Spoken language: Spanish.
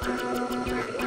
¡Gracias!